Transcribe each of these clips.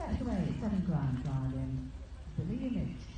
Seven grand, darling. Billy Image.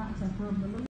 marcha